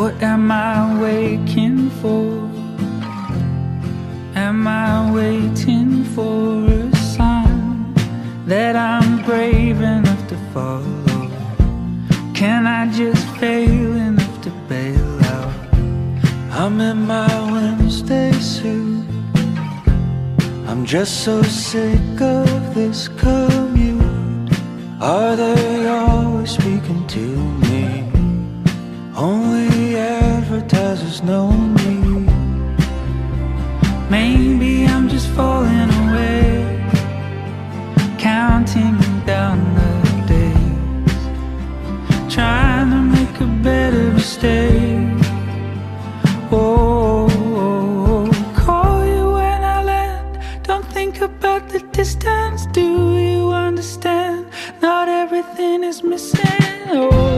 What am I waking for? Am I waiting for a sign that I'm brave enough to follow? Can I just fail enough to bail out? I'm in my Wednesday suit. I'm just so sick of this commute. Are they always speaking to me? Advertisers know me. Maybe I'm just falling away, counting down the days, trying to make a better mistake. Oh, oh, oh, call you when I land. Don't think about the distance. Do you understand? Not everything is missing. Oh,